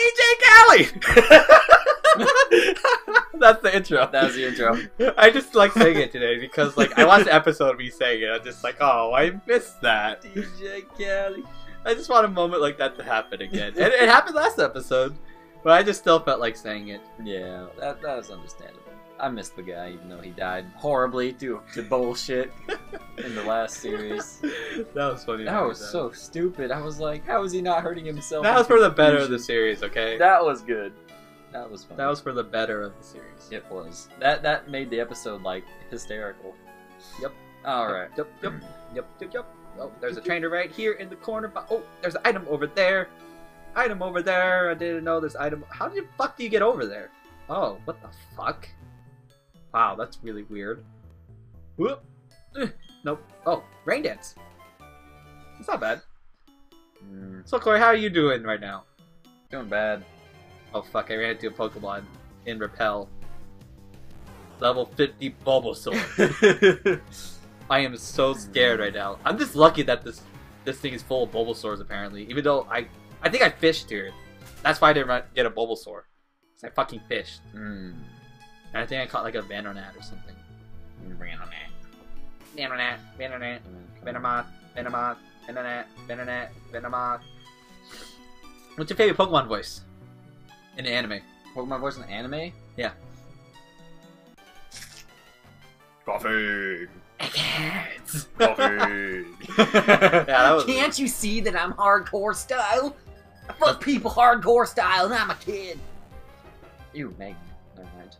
DJ Callie! That's the intro. That was the intro. I just like saying it today because like I watched the episode of me saying it. I'm just like, oh, I missed that. DJ Kelly. I just want a moment like that to happen again. And it happened last episode, but I just still felt like saying it. Yeah, that, that was understandable. I missed the guy, even though he died horribly due to bullshit in the last series. that was funny. That was so stupid. I was like, how is he not hurting himself? That was for the better of the series, okay? That was good. That was fun. That was for the better of the series. It was. That that made the episode like hysterical. Yep. All right. Yep, yep, yep, hmm. yep, yep. Oh, there's a trainer right here in the corner. But oh, there's an item over there. Item over there. I didn't know this item. How the fuck do you get over there? Oh, what the fuck? Wow, that's really weird. Whoop. Eh, Nope. Oh, rain dance. It's not bad. Mm, So, Corey, how are you doing right now? doing bad. Oh fuck, I ran into a Pokemon in Repel. Level 50 Bulbasaur. I am so scared right now. I'm just lucky that this this thing is full of Bulbasaurs apparently. Even though I I think I fished here. That's why I didn't run- get a Bulbasaur. 'Cause I fucking fished. Mm. And I think I caught like a Venonat or something. Venonat. Venonat. Venonat. Venomoth. Venomoth. Venonat. Venonat. Venomoth. What's your favorite Pokemon voice? In the anime. What my voice in anime? Yeah. Coffee. Coffee. Coffee. yeah, was Can't you see that I'm hardcore style? I fuck people hardcore style, and I'm a kid. You, Megan. Never mind.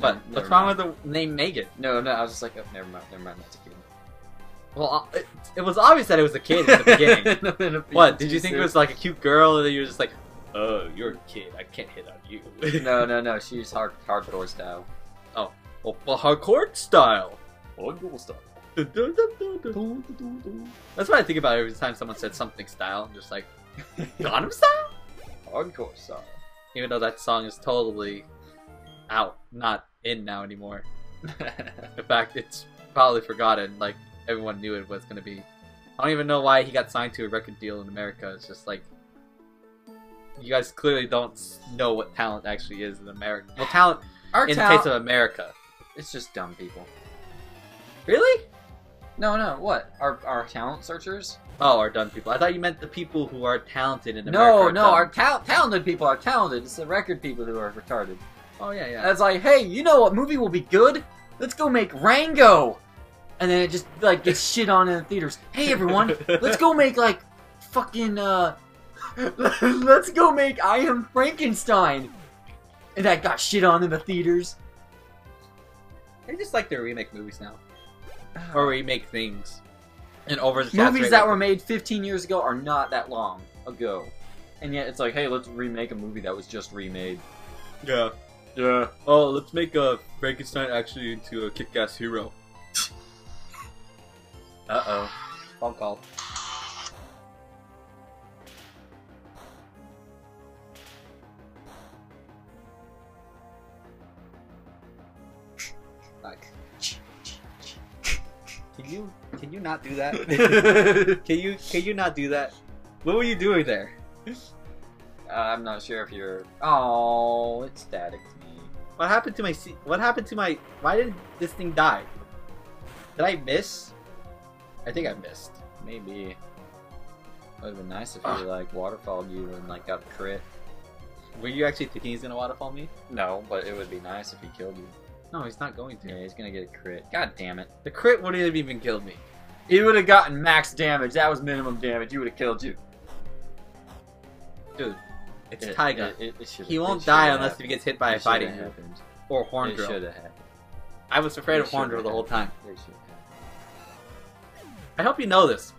But what's wrong mind. with the name Megan? No, no, I was just like, oh, never mind, never mind, that's a kid. Well, uh, it, it was obvious that it was a kid in the beginning. No, no, no, what? Did you think it was like a cute girl, and then you were just like, "Oh, you're a kid. I can't hit on you." No, no, no, she's hard, hardcore style. Oh, well, well, hardcore style. Hardcore style. That's what I think about every time someone said something style. I'm just like, Gangnam style. Hardcore style. Even though that song is totally out, not in now anymore. In fact, it's probably forgotten. Like everyone knew it was gonna be. I don't even know why he got signed to a record deal in America. It's just like you guys clearly don't know what talent actually is in America. Well, talent Our in the case of America. it's just dumb people. Really? No, no, what? Our our talent searchers? Oh, are dumb people. I thought you meant the people who are talented in America. No, no, our ta- talented people are talented. It's the record people who are retarded. Oh yeah, yeah. That's like, hey, you know what movie will be good? Let's go make Rango. And then it just like gets shit on in the theaters. Hey everyone, let's go make like fucking uh let's go make I am Frankenstein. And that got shit on in the theaters. They just like to remake movies now, or remake things, and over the Movies that were made 15 years ago are not that long ago. And yet it's like, hey, let's remake a movie that was just remade. Yeah. Yeah. Oh, let's make a Frankenstein actually into a kick-ass hero. Uh oh. Phone call. Can you can you not do that? can you can you not do that? What were you doing there? Uh, I'm not sure if you're. Oh, it's static to me. What happened to my What happened to my? Why did this thing die? Did I miss? I think I missed. Maybe. Would have been nice if you like waterfalled you and like got a crit. Were you actually thinking he's gonna waterfall me? No, but it would be nice if he killed you. No, he's not going to. Yeah, he's gonna get a crit. God damn it. The crit wouldn't have even killed me. He would have gotten max damage. That was minimum damage. He would have killed you. Dude, it's It- Taiga. it- it- he won't die unless happened. he gets hit by a fighting move. happened. Or Horn Drill. should have happened. I was afraid of Horn Drill the whole time. happened. It should have I hope you know this.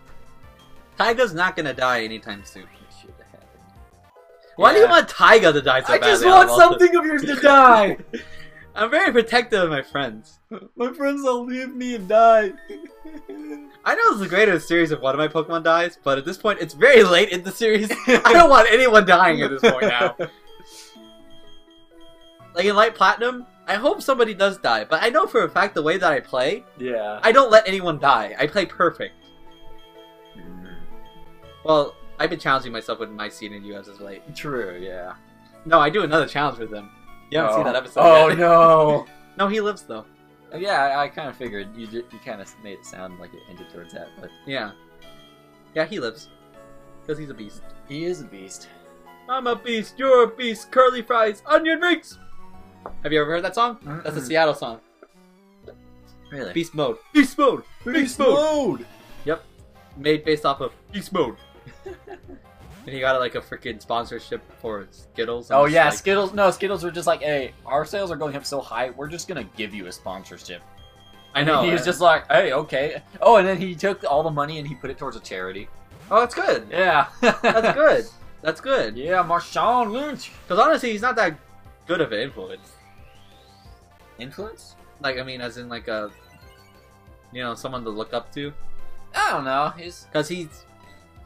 Taiga's not gonna die anytime soon. happened. It should have happened. Why do you Yeah. want Taiga to die so I badly? just want something of yours to die. I'm very protective of my friends. My friends will leave me and die. I know it's the greatest series if one of my Pokemon dies, but at this point, it's very late in the series. I don't want anyone dying at this point now. Like in Light Platinum, I hope somebody does die, but I know for a fact the way that I play, Yeah. I don't let anyone die. I play perfect. Mm-hmm. Well, I've been challenging myself with my scene in US as late. True. Yeah. No, I do another challenge with him. You haven't seen oh. that episode Oh yet. no. no, he lives though. yeah, I, I kind of figured you. You kind of made it sound like it ended towards that, but Yeah. Yeah, he lives. Because he's a beast. he is a beast. I'm a beast, you're a beast, curly fries, onion rings! Have you ever heard that song? That's a Seattle song. Really. Beast mode. Beast mode! Beast mode! mode. Made based off of Beast mode. and he got like a freaking sponsorship for Skittles. Oh yeah, like- Skittles. No, Skittles were just like, hey, our sales are going up so high, we're just gonna give you a sponsorship. I know. He was just like, hey, okay. Oh, and then he took all the money and he put it towards a charity. Oh, that's good. Yeah, That's good. That's good. Yeah, Marshawn Lynch. Because honestly, he's not that good of an influence. Influence? Like, I mean, as in like a, you know, someone to look up to. I don't know. He's Because he's,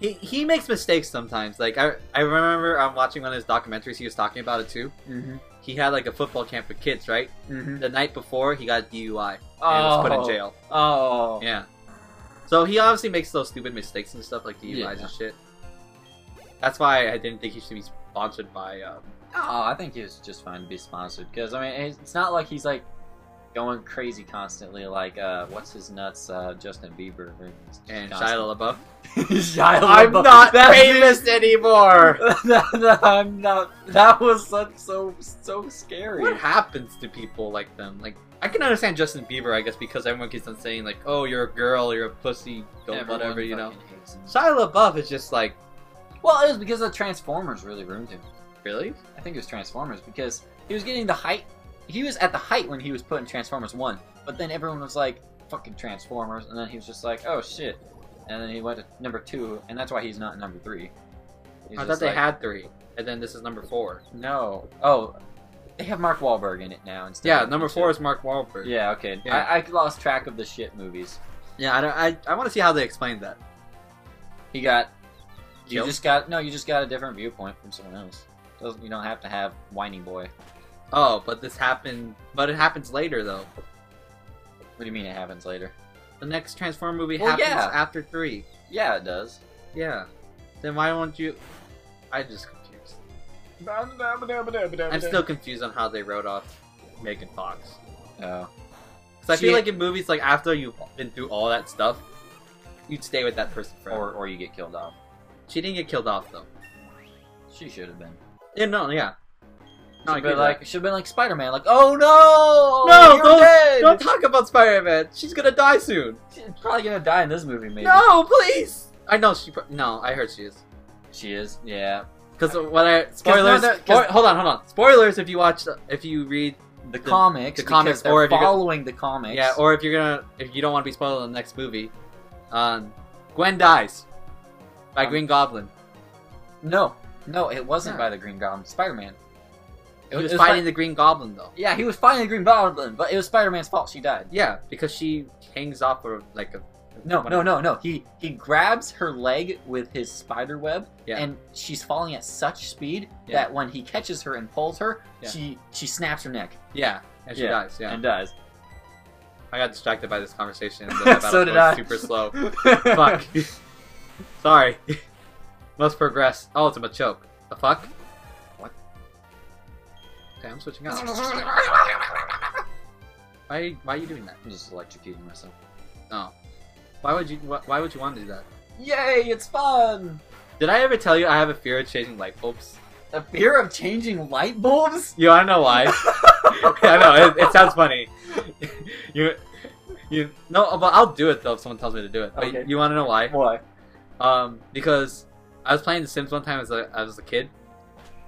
he he makes mistakes sometimes. Like I I remember I'm watching one of his documentaries. He was talking about it too. mm-hmm. He had like a football camp for kids, right? Mm-hmm. The night before, he got DUI and was put in jail. Oh, Yeah. So he obviously makes those stupid mistakes and stuff like DUIs Yeah. and shit. That's why I didn't think he should be sponsored by. Um, Oh, I think he was just fine to be sponsored because I mean, it's not like he's like going crazy constantly. Like, uh, what's his nuts, uh, Justin Bieber and Shia LaBeouf. Shia LaBeouf. I'm not That's- famous anymore. No, no, I'm not. That was such so so scary. What happens to people like them? Like I can understand Justin Bieber, I guess, because everyone keeps on saying like, "Oh, you're a girl, you're a pussy, go Everyone whatever," you know. Shia LaBeouf is just like, Well, it was because the Transformers really ruined him. really? I think it was Transformers because he was getting the height. He was at the height when he was put in Transformers One, but then everyone was like, "Fucking Transformers," and then he was just like, "Oh shit," and then he went to number two, and that's why he's not number three. He's I thought they like, had three, and then this is number four. no. Oh, they have Mark Wahlberg in it now instead. Yeah, number four is Mark Wahlberg. Yeah, okay. Yeah. I, I lost track of the shit movies. yeah. I don't, I, I want to see how they explain that. He got. You Killed? just got no. You just got a different viewpoint from someone else. Doesn't you don't have to have whiny boy. Oh, but this happened. But it happens later though. What do you mean it happens later? The next Transform movie Well, happens yeah. after three. Yeah, it does. Yeah. Then why won't you? I just confused. I'm still confused on how they wrote off Megan Fox. Oh. Because I She- feel like in movies, like after you've been through all that stuff, you'd stay with that person forever. Or or you get killed off. she didn't get killed off though. She should have been. Yeah, no, yeah. No, Should been like should have been like Spider Man. Like, oh no, No, don't- dead! Don't talk about Spider-Man. She's gonna die soon. She's probably gonna die in this movie. Maybe. No, please. I know she. No, I heard she is. She is. Yeah. Because what I spoilers. no, spo- hold on, hold on. Spoilers if you watch, if you read, The, The- comics. the comics, or if you're gonna- following the comics. yeah, or if you're gonna, if you don't want to be spoiled in the next movie, um, Gwen dies by Um, Green Goblin. no, no, it wasn't Yeah. by the Green Goblin. Spider Man. He was fighting the Green Goblin though. Yeah, he was fighting the Green Goblin, but it was Spider Man's fault. She died. Yeah, because she hangs off of like a. No, no, no, no. He he grabs her leg with his spider web, Yeah. and she's falling at such speed Yeah. that when he catches her and pulls her, Yeah. she she snaps her neck Yeah, and she dies. Yeah, and dies. I got distracted by this conversation. So did I. Super slow. Fuck. Sorry. Must progress. Oh, it's a Machoke. The fuck? Okay, I'm switching out. why? Why are you doing that? I'm just electrocuting myself. Oh. Why would you? Why, why would you want to do that? Yay! It's fun. Did I ever tell you I have a fear of changing light bulbs? The fear of changing light bulbs. You wanna know why? I know it, it sounds funny. you, you no, but I'll do it though if someone tells me to do it. But Okay. you want to know why? Why? Um, because I was playing The Sims one time as a as a kid,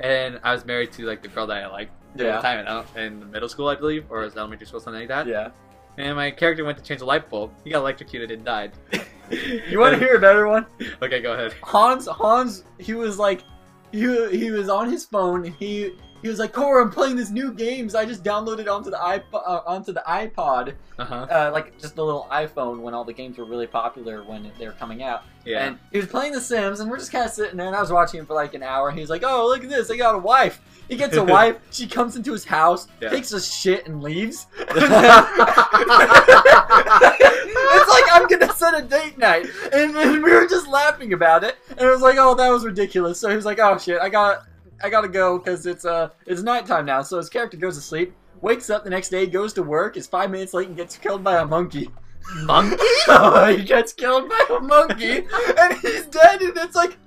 and I was married to like the girl that I liked Yeah. the time in, in middle school, I believe, or elementary school, something like that. Yeah. And my character went to change a light bulb. He got electrocuted and died. You want to hear a better one? Okay, go ahead. Hans Hans he was like he he was on his phone and he he was like Cora I'm playing this new games I just downloaded onto the iPod uh, onto the iPod Uh huh. uh, like just the little iPhone when all the games were really popular when they were coming out Yeah. and he was playing The Sims and we're just kind of sitting there and I was watching him for like an hour and he's like oh look at this I got a wife he gets a wife she comes into his house Yeah. takes a shit and leaves it's like I'm gonna set a date night, and, and we were just laughing about it, and it was like, oh, that was ridiculous. So he was like, oh shit, I got, I gotta go because it's uh, it's nighttime now. So his character goes to sleep, wakes up the next day, goes to work, is five minutes late, and gets killed by a monkey. Monkey? Oh, he gets killed by a monkey, and he's dead, and it's like,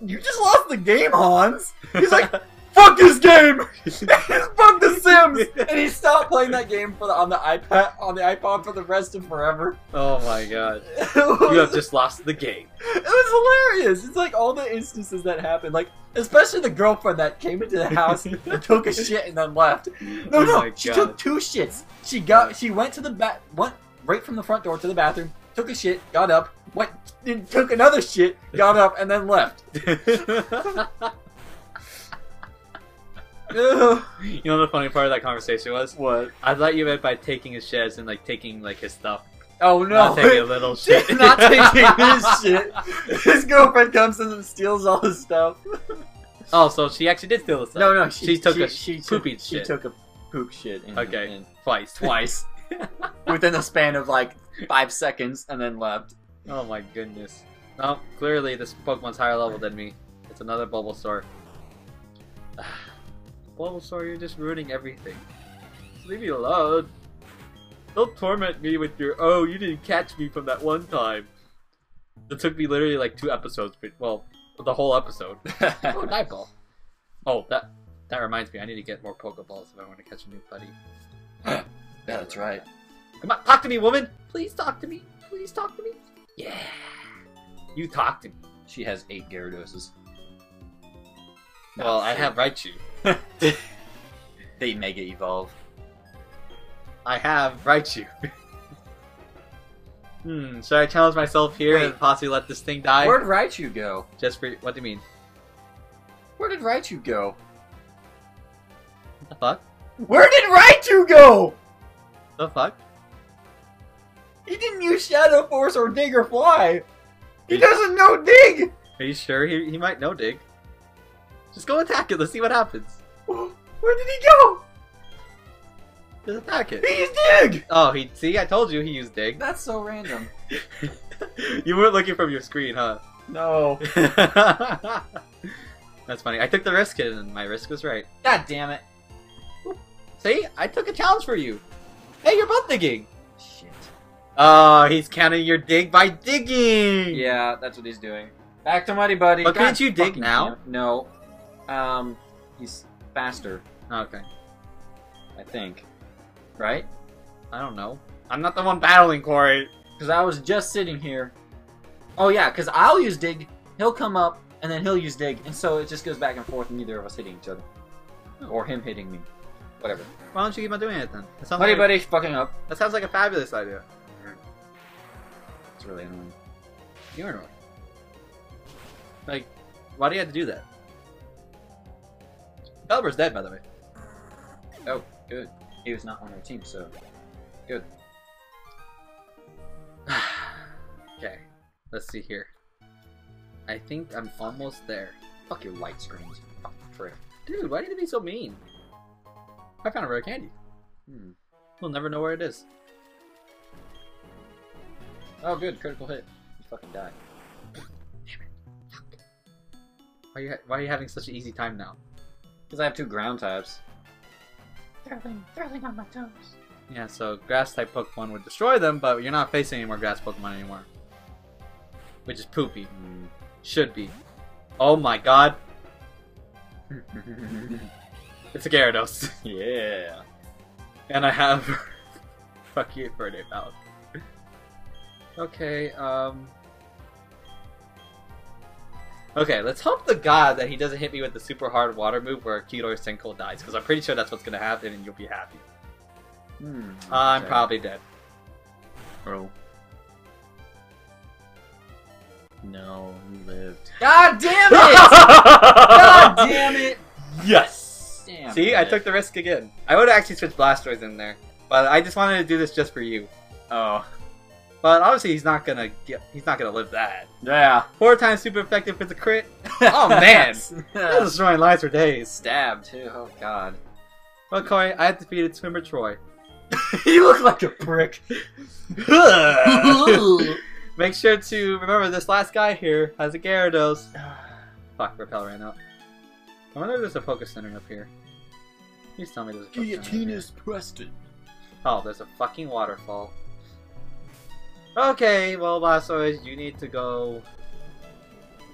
you just lost the game, Hans. He's like, fuck this game, fuck the Sims, and he stopped playing that game for the, on the iPad on the iPod for the rest of forever. oh my god. It You have just lost the game. It was hilarious. It's like all the instances that happened, like especially the girlfriend that came into the house and took a shit and then left. No, Oh no, she God. took two shits. She got, she went to the back, went right from the front door to the bathroom, took a shit, got up, went, took another shit, got up, and then left. You know the funny part of that conversation was? What? I thought you meant by taking his sheds and like taking like his stuff. Oh no! Not taking a little shit. Not taking his shit. His girlfriend comes in and steals all his stuff. Oh, so she actually did steal the stuff. No, no, she, She took she, a she poopy took, She took a poop shit. In, Okay. Twice. twice within a span of like five seconds, and then left. Oh my goodness. No, clearly this Pokemon's higher level than me. It's another Bubble Bulbasaur. Bulbasaur, you're just ruining everything. Just leave me alone. Don't torment me with your, oh, you didn't catch me from that one time. It took me literally like two episodes, but, well, the whole episode. oh, dive ball. Oh, that that reminds me, I need to get more Pokeballs if I want to catch a new buddy. yeah, that's right. Come on, talk to me, woman! Please talk to me. Please talk to me. Yeah. You talk to me. She has eight Gyarados. Well, I have Raichu. They mega evolve. I have Raichu. hmm, should I challenge myself here Wait. and possibly let this thing die? Where'd Raichu go? Just for what do you mean? Where did Raichu go? What the fuck? Where did Raichu go? The fuck? He didn't use Shadow Force or Dig or Fly. He He- doesn't know Dig. Are you sure he, he might know Dig? Just go attack it. Let's see what happens. Where did he go? Just attack it. He used Dig. Oh, he see. I told you he used Dig. That's so random. you weren't looking from your screen, huh? No. That's funny. I took the risk kid, and my risk was right. God damn it. See, I took a challenge for you. Hey, you're both digging. Shit. Oh, he's counting your dig by digging. Yeah, that's what he's doing. Back to Muddy Buddy. But God couldn't you dig now? damn- No. Um, he's faster, Okay. I think. Right? I don't know. I'm not the one battling Corey. Because I was just sitting here. Oh yeah, because I'll use dig, he'll come up, and then he'll use dig, and so it just goes back and forth, and neither of us hitting each other, or him hitting me, whatever. Why don't you keep on doing it then? That sounds, Buddy, like, buddy, fucking up. that sounds like a fabulous idea. It's really annoying. You're annoying. Like, why do you have to do that? Pelipper's dead, by the way. Oh, good. He was not on our team, so good. okay, let's see here. I think I'm almost there. Fuck your light screens, you fucking prick. Dude, why do you be so mean? I found a rare candy. Hmm. We'll never know where it is. Oh, good, critical hit. You fucking die. Why are you, why are you having such an easy time now? Because I have two ground types. Thrilling, thrilling on my toes. Yeah, so grass type Pokemon would destroy them, but you're not facing any more grass Pokemon anymore. Which is poopy. Hmm. Should be. Oh my god. It's a Gyarados. yeah. and I have. Fuck you, Bird Ape out. Okay, um. Okay, let's hope the god that he doesn't hit me with the super hard water move where Kidor Senko dies, because I'm pretty sure that's what's gonna happen and you'll be happy. Hmm. I'm probably dead. Oh. No, you lived. God damn it! God damn it! Yes! Damn See, I took the risk again. I would actually switch Blastoise in there, but I just wanted to do this just for you. Oh. But obviously, he's not gonna get. He's not gonna live that. Yeah. Four times super effective with the crit. Oh, man. This is destroying lives for days. Stab too. Oh god. Well, Corey, I have defeated Swimmer Troy. you look like a prick. Make sure to remember this last guy here has a Gyarados. Fuck, repel ran out. I wonder if there's a Focus Center up here. Please tell me there's a Focus Center. up here. Guillotinus Preston. Oh, there's a fucking waterfall. Okay, well, Blastoise, you need to go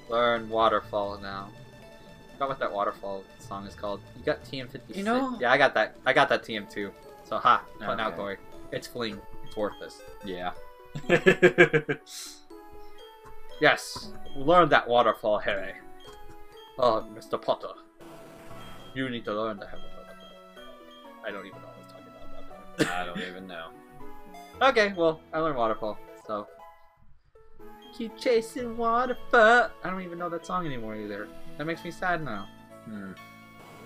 learn waterfall now. I Forgot what that waterfall song is called. You got TM56. You know- Yeah, I got that. I got that TM too. So ha, oh, but now Okay. Corey, it's fling. It's worthless. Yeah. Yes, learn that waterfall, Harry. Oh, Mr. Potter, you need to learn that. I don't even know what I was talking about. That I don't even know. Okay, well, I learned waterfall, so. Keep chasing waterfall. I don't even know that song anymore either. That makes me sad now. Hmm.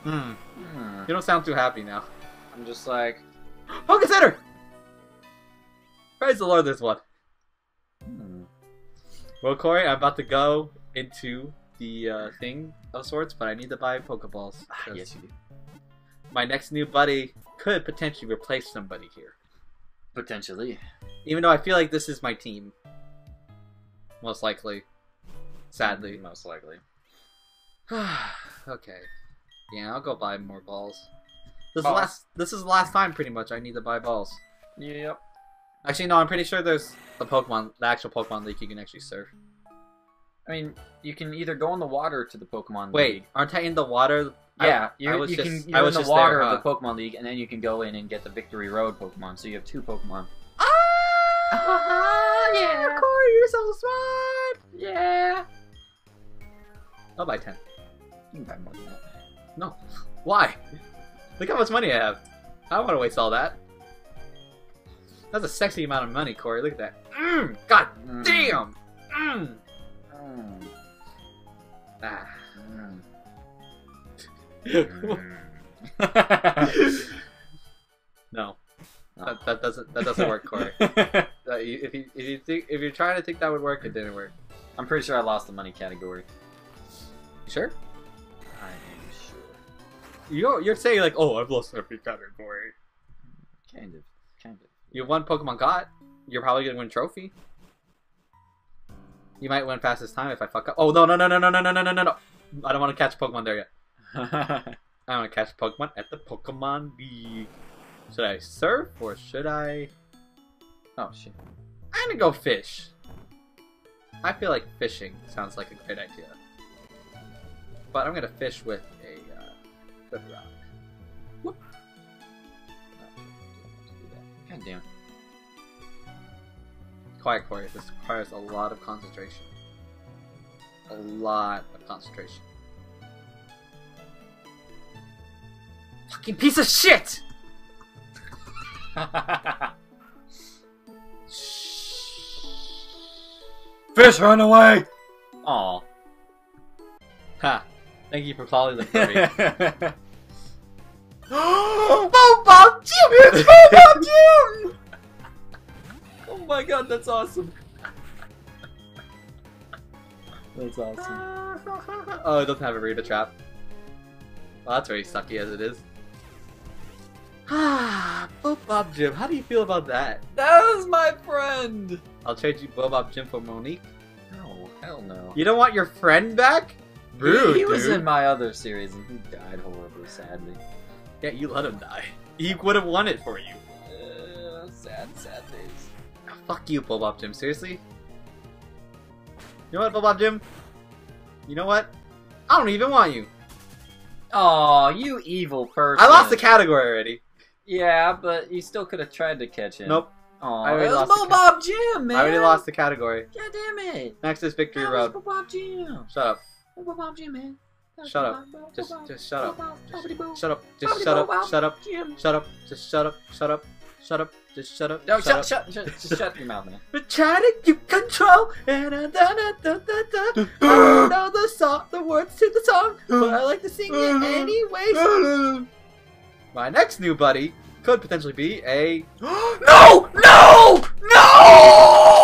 Hmm. Hmm. You don't sound too happy now. I'm just like. Focus Center! Praise the Lord, there's one. Hmm. Well, Corey, I'm about to go into the uh, thing of sorts, but I need to buy Pokeballs. Ah, yes, you do. My next new buddy could potentially replace somebody here. Potentially. Even though I feel like this is my team. Most likely. Sadly. Mm, most likely. okay. Yeah, I'll go buy more balls. This is the last. This is the last time, pretty much. I need to buy balls. Yep. Actually, no. I'm pretty sure there's the Pokemon, the actual Pokemon League you can actually surf. I mean, you can either go in the water to the Pokemon Wait, League. aren't I in the water? I- Yeah, I you, was you just- can. I You're was in the just there, water huh? of the Pokemon League, and then you can go in and get the Victory Road Pokemon. So you have two Pokemon. Ah, yeah. Corey, you're so smart. Yeah. I'll buy ten. You can buy more than that. No, why? Look how much money I have. I don't want to waste all that. That's a sexy amount of money, Corey. Look at that. Mm, God Mm. damn. Mm. Mm. Ah. Mm. no, that, that doesn't that doesn't work, Corey. You- if you if you think if you're trying to think that would work, it didn't work. I'm pretty sure I lost the money category. You sure? I am sure. You're you're saying like, oh, I've lost every category. Kind of. Kind of. You one Pokemon got. You're probably gonna win trophy. You might win fastest time if I fuck up. Oh no no no no no no no no no no! I don't want to catch Pokemon there yet. I want to catch Pokemon at the Pokemon League. Should I surf or should I? oh shit. I'm gonna go fish. I feel like fishing sounds like a great idea. But I'm gonna fish with a uh. Oh, God damn. Quiet, Corey. This requires a lot of concentration. A lot of concentration. Fucking piece of shit! Fish run away! Aw. Ha! Thank you for calling the for me. Bob Jim! It's Bob Jim! oh my god, that's awesome. That's awesome. oh, it doesn't have a Rita trap. Well, that's very sucky as it is. Ah, Bob Jim, how do you feel about that? That was my friend! I'll trade you Bob Jim for Monique. No, hell no. You don't want your friend back? Rude, he, he was in my other series and he died horribly, sadly. Yeah, you let him die. He would have won it for you. Uh, sad, sad days. Fuck you, Bob Jim. Seriously? You know what, Bob Jim? You know what? I don't even want you. Oh, you evil person. I lost the category already. Yeah, but you still could have tried to catch him. Nope. Aw, I already it was lost the Bob Jim, man. I already lost the category. God damn it. Next is Victory That Road. was Bob Jim. Shut up. Bob Jim, man. Shut up. Just, just shut up. Bob- Shut up. Just shut up. Shut up. Shut up. Just shut up. Shut up. Shut up. Just shut up. No, shut shut, up. shut, shut, just shut your mouth, man. We're trying to keep control, and I da da da da da. I don't know the song, the words to the song, but I like to sing it anyways. My next new buddy could potentially be a. no! No! No!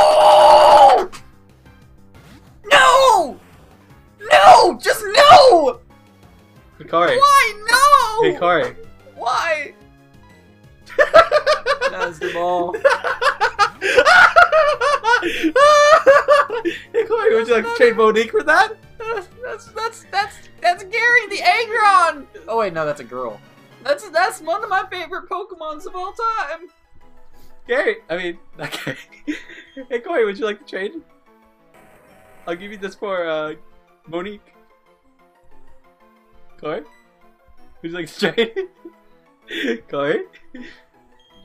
No! No! Just no! Corey. Why no? Hey, Corey. Why? Master Ball. hey, Corey, would you like to trade Monique for that? That's that's that's that's Gary the Aggron. Oh wait, no, that's a girl. That's that's one of my favorite Pokemons of all time. Gary, I mean, okay. hey, Corey, would you like to trade? I'll give you this for uh, Monique. Corey, would you like to trade? Corey,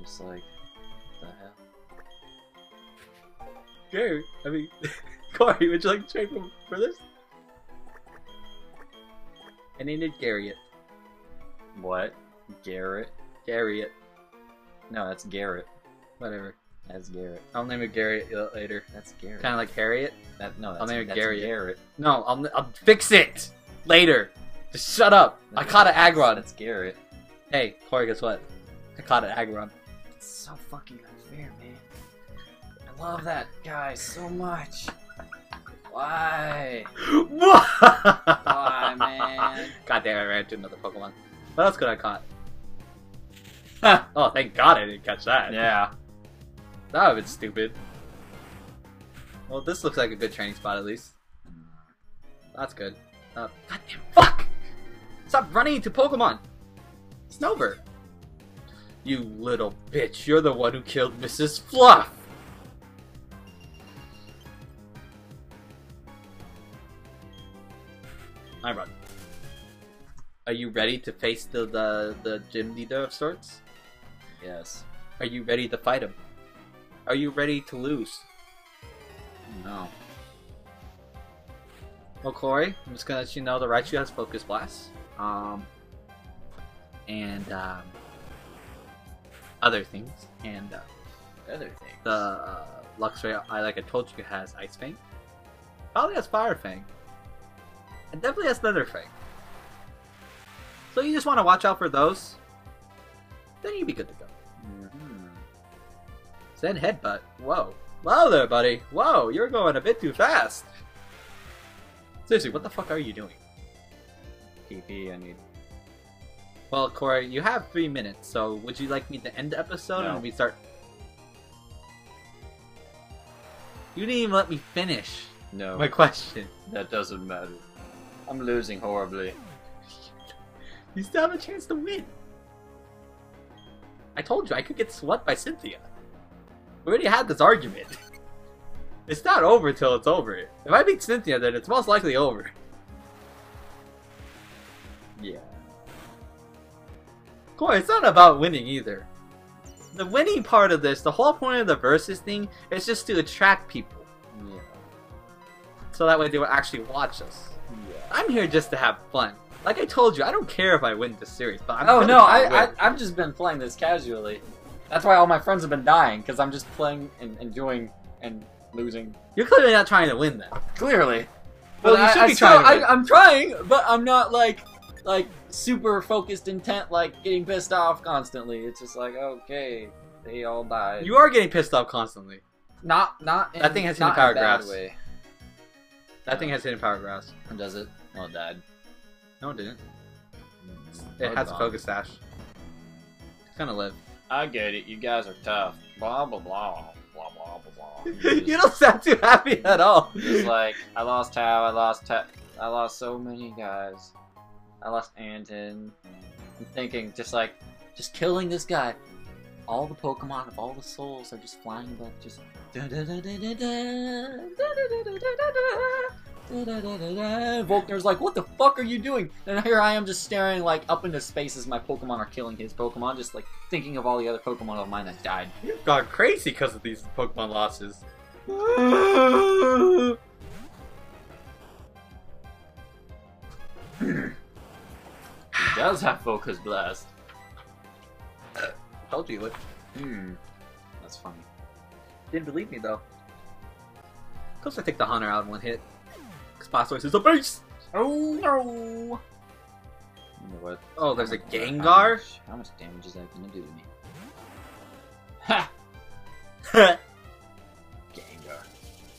Just like the hell. Gary, I mean, Corey, would you like to trade for, for this? I named it Garriott. What? Garrett? Garriott. No, that's Garrett. Whatever. That's Garrett. I'll name it Garriott later. That's Garrett. Kind of like Harriet. that, no, that's, I'll name it Garrett. Garrett. No, I'll, I'll fix it later. Just shut up. I caught an Aggron. That's Garrett. Hey, Corey, guess what? I caught an Aggron. It's so fucking unfair, man. I love that guy so much. Why? Why, man? God damn, I ran into another Pokemon. What else could I caught? oh, thank God I didn't catch that. Yeah. That would have been stupid. Well, this looks like a good training spot at least. That's good. Uh, God damn, fuck! Stop running into Pokemon! Snowbird! You little bitch, you're the one who killed Mrs. Fluff! I run. Are you ready to face the, the, the gym leader of sorts? Yes. Are you ready to fight him? Are you ready to lose? No. Well, Corey, I'm just gonna let you know the Raichu has Focus Blast. Um, and um, other things. And uh, Other things. the uh, Luxray, I like I told you, has Ice Fang. Probably has Fire Fang. And definitely has Thunder Fang. So you just want to watch out for those. Then you'd be good to go. Zen Headbutt. Whoa. Whoa there, buddy. Whoa, you're going a bit too fast. Seriously, what the fuck are you doing? PP, I need. Well, Corey, you have three minutes, so would you like me to end the episode No. and we start? You didn't even let me finish No, my question. that doesn't matter. I'm losing horribly. You still have a chance to win. I told you I could get swept by Cynthia. We already had this argument. It's not over till it's over. If I beat Cynthia, then it's most likely over. Yeah. Corey, it's not about winning either. The winning part of this, the whole point of the versus thing, is just to attract people. Yeah. So that way they will actually watch us. Yeah. I'm here just to have fun. Like I told you, I don't care if I win this series, but I'm oh no, I, I. I've just been playing this casually. That's why all my friends have been dying because I'm just playing and enjoying and losing. You're clearly not trying to win then. Clearly. Well, But you I- should I be still- trying win. I, I'm trying, but I'm not like like super focused, intent, like getting pissed off constantly. It's just like okay, they all died. You are getting pissed off constantly. not not in, That thing has hidden power bad way. That thing has hidden power grass. Does it? Well, it died. No, it didn't. Mm, It has a focus sash. It's gonna live. I get it. You guys are tough. Blah blah blah blah blah blah. blah. you don't sound too happy at all. Just like I lost Tao, I lost Ta- I lost so many guys. I lost Anton. I'm thinking just like just killing this guy. All the Pokemon of all the souls are just flying above just Volkner's like, what the fuck are you doing? And here I am just staring like up into space as my Pokemon are killing his Pokemon, just like thinking of all the other Pokemon of mine that died. You've gone crazy because of these Pokemon losses. He does have Focus Blast. Told you you would. Hmm. That's funny. Didn't believe me though. Of course I take the Hunter out in one hit. Because Blastoise is a beast! Oh no! What? Oh, there's a how Gengar? much- How much damage is that gonna do to me? Ha! Gengar.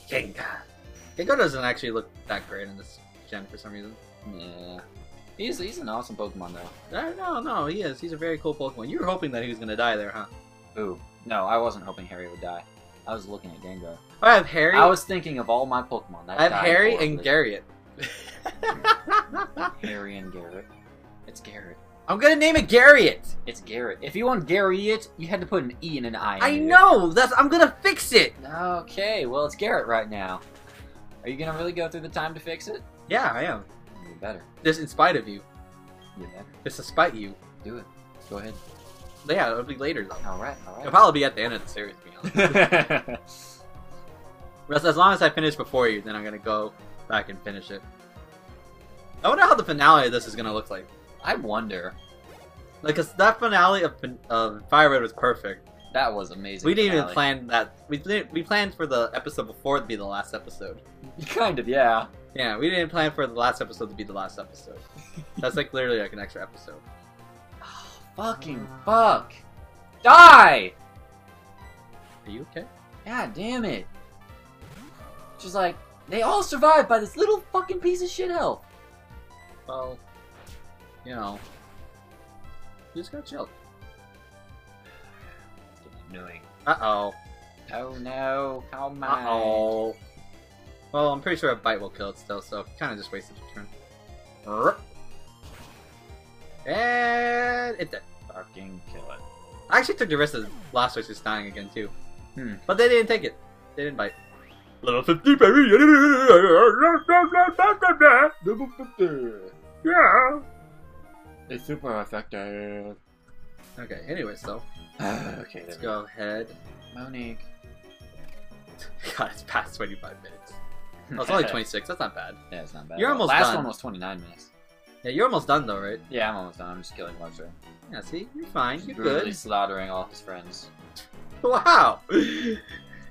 Gengar. Gengar doesn't actually look that great in this gen for some reason. Yeah. He's he's an awesome Pokemon though. Uh, no, no, he is. He's a very cool Pokemon. You were hoping that he was gonna die there, huh? Ooh, no, I wasn't hoping Harry would die. I was looking at Gengar. I have Harry. I was thinking of all my Pokemon. That I have died Harry and horribly. Garrett. Harry and Garrett. It's Garrett. I'm gonna name it Garrett. It's Garrett. If you want Gary it, you had to put an E and an I. in I there. know. That's. I'm gonna fix it. Okay, well it's Garrett right now. Are you gonna really go through the time to fix it? Yeah, I am. You better. Just in spite of you. You better. Just to spite you. Do it. Go ahead. Yeah, it'll be later though. All right. All It'll probably be at the end of the series. To be honest. As, long as I finish before you, then I'm gonna go back and finish it. I wonder how the finale of this is gonna look like. I wonder. Like, 'cause that finale of, of Fire Red was perfect. That was amazing. We didn't even plan that. We didn't. We planned for the episode before to be the last episode. Kind of, yeah. Yeah, we didn't plan for the last episode to be the last episode. That's like literally like an extra episode. Fucking fuck. Die! Are you okay? God damn it. Just like, they all survived by this little fucking piece of shit health. Well, you know, you just gotta chill. It's annoying. Uh oh. Oh no, how Uh-oh. Well, I'm pretty sure a bite will kill it still, so kind of just wasted your turn. Rup. And it did. Fucking kill it. I actually took the risk of Blastoise just dying again too. Hmm. But they didn't take it. They didn't bite. Level 50, baby! Level 50! Yeah! It's super effective. Okay, anyways, though, okay, let's go ahead. Monique. God, it's past 25 minutes. Oh, it's only 26, that's not bad. Yeah, it's not bad. You're at all. almost Last done. one was 29 minutes. Yeah, you're almost done though, right? Yeah, I'm almost done. I'm just killing Luxray. Yeah, see? You're fine, you're Brutally good. slaughtering all his friends. Wow!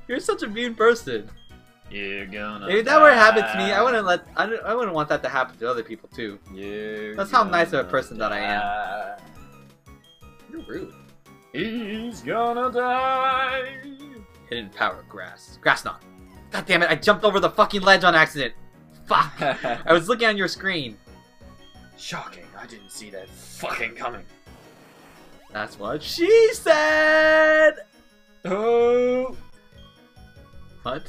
You're such a mean person. You're gonna. If that were to happen to me, I wouldn't let. I, don't- I wouldn't want that to happen to other people too. You're That's how nice of a person that I am. You're rude. He's gonna die. Hidden power, grass. Grass knot. God damn it! I jumped over the fucking ledge on accident. Fuck! I was looking on your screen. Shocking! I didn't see that fucking coming. That's what she said. Oh, What?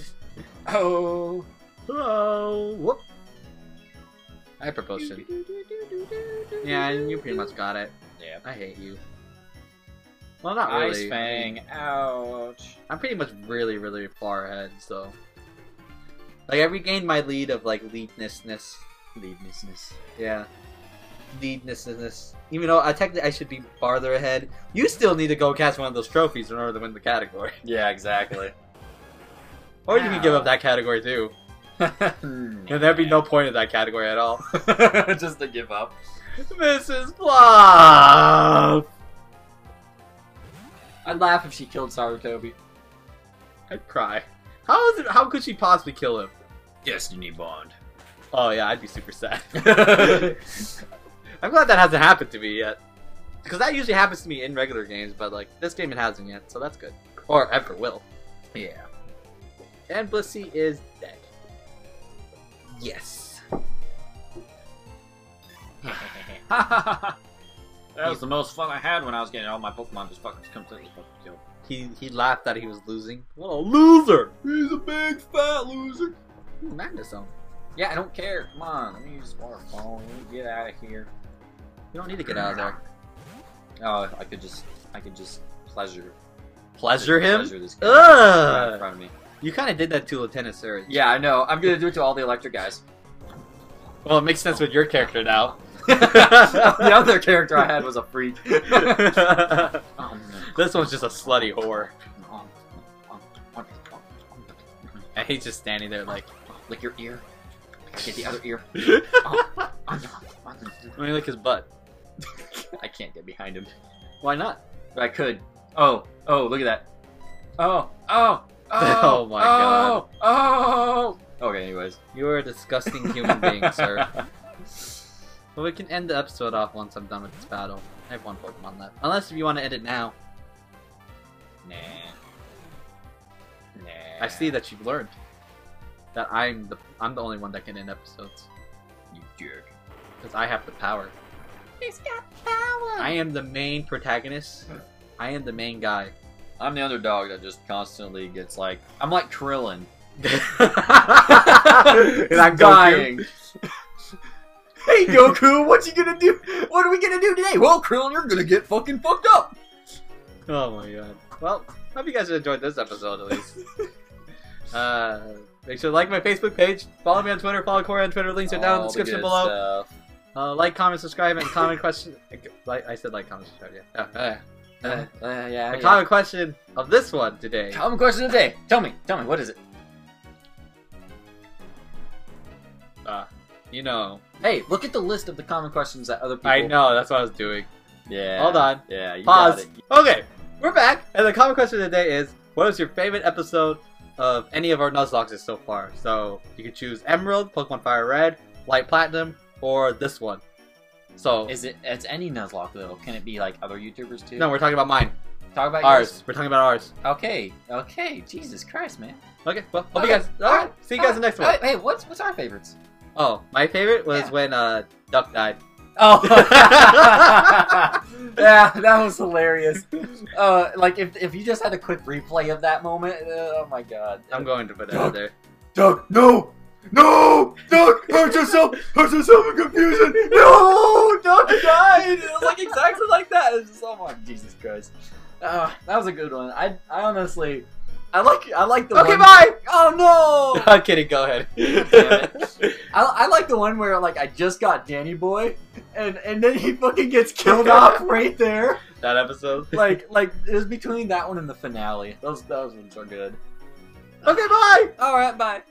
oh. Oh, whoop. Hyper potion. Yeah, and you pretty much got it. Yeah. I hate you. Well, not Ice really. Fang. Ouch. I'm pretty much really, really far ahead, so. Like, I regained my lead of, like, leadnessness. Leadnessness. Yeah. Leadnessness. Even though I technically I should be farther ahead, you still need to go catch one of those trophies in order to win the category. Yeah, exactly. Or you can give up that category too. Hmm. and And there'd be no point in that category at all. just to give up. Mrs. Bluff! I'd laugh if she killed Sarutobi. I'd cry. How is it? How could she possibly kill him? Destiny Bond. Oh yeah, I'd be super sad. I'm glad that hasn't happened to me yet. Because that usually happens to me in regular games, but like this game it hasn't yet, so that's good. Or ever will. yeah. And Blissey is dead. Yes. that was the most fun I had when I was getting all my Pokemon just fucking completely fucking killed. He he laughed that he was losing. What a loser! He's a big fat loser. Ooh, Magnezone. Yeah, I don't care. Come on, let me use smartphone. Let me get out of here. You don't need to get out of there. Oh, I could just, I could just pleasure, Pleasure him? pleasure this guy right in front of me. You kind of did that to Lieutenant Surge. Yeah, I know. I'm gonna do it to all the electric guys. Well, it makes sense with your character now. the other character I had was a freak. Oh, no. this one's just a slutty whore. And he's just standing there like. Lick your ear. Get the other ear. Let Oh, oh, oh, me lick his butt. I can't get behind him. Why not? But I could. Oh, oh, look at that. Oh, oh, oh, Oh my oh, Oh, Okay, anyways. You're a disgusting human being, sir. But we can end the episode off once I'm done with this battle. I have one Pokemon left. Unless if you want to end it now. Nah. Nah. I see that you've learned that I'm the I'm the only one that can end episodes You jerk. because I have the power. He's got power. I am the main protagonist. I am the main guy. I'm the underdog that just constantly gets like I'm like Krillin. and I'm dying. hey Goku, what you gonna do? What are we gonna do today? Well, Krillin, you're gonna get fucking fucked up. Oh my god. Well, hope you guys enjoyed this episode at least. uh, make sure to like my Facebook page, follow me on Twitter, follow Corey on Twitter. Links are down in the All description good below. stuff. Uh, like, comment, subscribe, and comment question. Like I said, like, comment, subscribe. Yeah. Uh, uh, Uh, uh, uh, yeah, the yeah. common question of this one today. Common question of the day. Tell me, tell me, what is it? Uh, you know, Hey, look at the list of the common questions that other people. I know that's what I was doing. Yeah. Hold on. Yeah. You Pause. Got it. Okay, we're back, and the common question of the day is: What is your favorite episode of any of our Nuzlockes so far? So you can choose Emerald, Pokemon Fire Red, Light Platinum, or this one. So Is it? It's any Nuzlocke though. Can it be like other YouTubers too? no, we're talking about mine. Talk about Ours. We're talking about ours. yours. Okay. Okay. Jesus Christ, man. Okay. Well, hope Okay, you guys. All right. See you guys in the next one. Hey, what's what's our favorites? Oh, my favorite was Yeah. when uh Doug died. Oh. yeah, that was hilarious. Uh, like if if you just had a quick replay of that moment, uh, oh my god. I'm going to put that out there. Doug, no! No! Doug, hurt yourself! Hurt yourself in confusion! No! Doug died! It was like exactly like that. It was just, oh my Jesus Christ. Uh, that was a good one. I I honestly I like I like the Okay, one bye. Oh no! I'm kidding. Go ahead. I, I like the one where like I just got Danny Boy and and then he fucking gets killed off right there. that episode. Like like it was between that one and the finale. Those those ones are good. Okay, bye. Alright, bye.